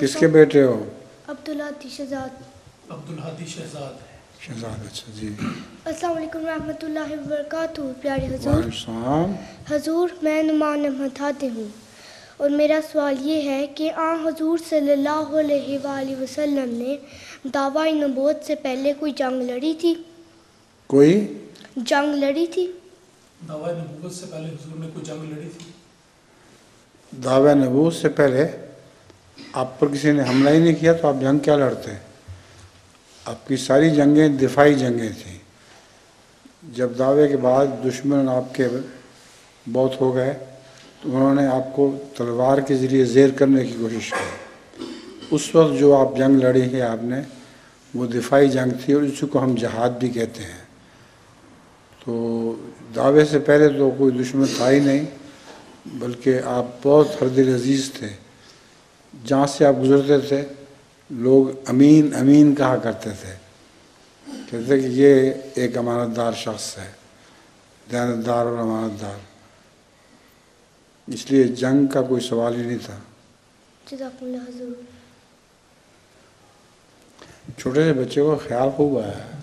کس کے بیٹے ہو؟ عبدالحادی شہزاد۔ عبدالحادی شہزاد ہے۔ شہزاد اچھا جی۔ السلام علیکم ورحمۃ اللہ وبرکاتہ پیارے حضور۔ السلام۔ حضور میں نمان احمد ہاتھ ہوں۔ اور میرا سوال یہ ہے کہ آ حضور صلی اللہ علیہ وآلہ وسلم نے دعوی نبوت سے پہلے کوئی جنگ لڑی تھی؟ کوئی؟ جنگ لڑی تھی؟ دعوی نبوت سے پہلے حضور نے کوئی جنگ لڑی تھی؟ دعوی نبوت سے پہلے؟ آپ پر کسی نے حملہ ہی نہیں کیا تو آپ جنگ کیا لڑتے؟ آپ کی ساری جنگیں دفاعی جنگیں تھیں۔ جب دعوے کے بعد دشمن آپ کے بہت ہو گئے تو انہوں نے آپ کو تلوار کے ذریعے زیر کرنے کی کوشش کی۔ اس وقت جو آپ جنگ لڑی ہے آپ نے، وہ دفاعی جنگ تھی اور اسی کو ہم جہاد بھی کہتے ہیں۔ تو دعوے سے پہلے تو کوئی دشمن تھا ہی نہیں، بلکہ آپ بہت حرد عزیز تھے۔ جہاں سے آپ گزرتے تھے لوگ امین امین کہا کرتے تھے۔ کہتے کہ یہ ایک امانت دار شخص ہے دیانت دار اور امانت دار اس لیے جنگ کا کوئی سوال ہی نہیں تھا۔ چھوٹے سے بچے کو خیال خوب آیا۔ ہے